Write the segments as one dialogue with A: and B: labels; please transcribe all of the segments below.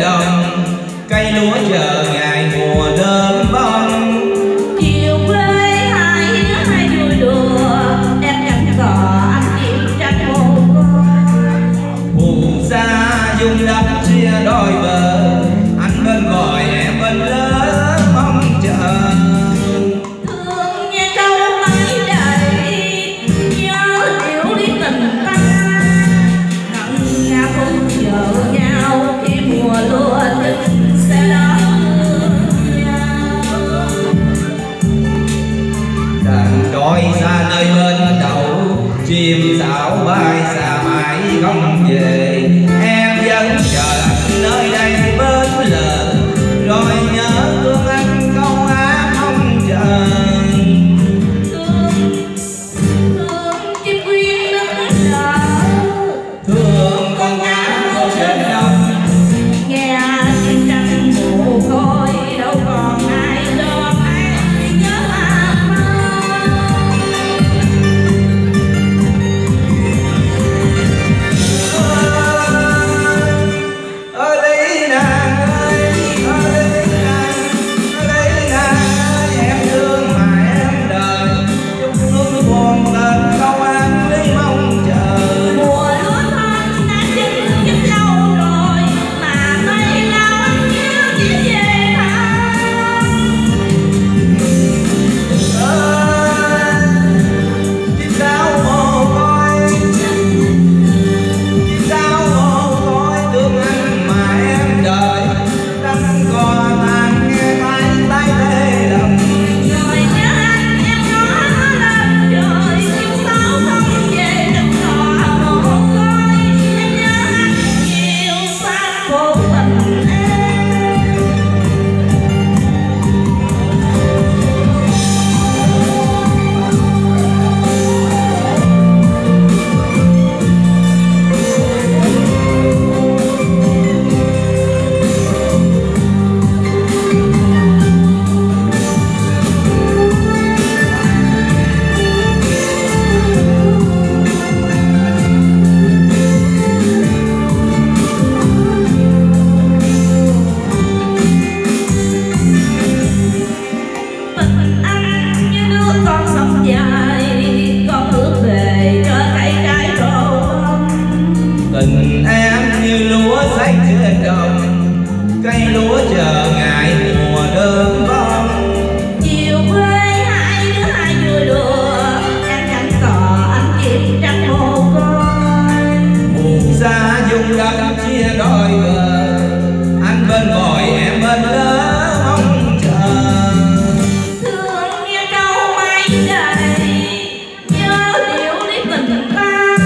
A: đồng cây lúa chờ ngày mùa đơm bông.
B: Chiều quê hai hai vui đùa em nhặt cỏ ăn chị trăng mồ côi.
A: Buồn xa dung đắp chia đôi bờ đàn xa nơi bên đầu chim sáo bay xa mãi không về. Đôi bờ. Anh bên bồi em bên lỡ mong chờ.
B: Thương nghe câu mấy đầy nhớ điều đi tình ta.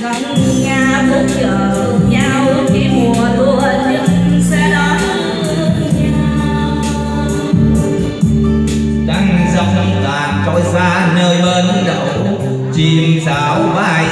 B: Ngân nga phút chờ nhau khi mùa đua chân sẽ đón nhau.
A: Trăng sông tàn trôi xa nơi bên đầu chim sáo bay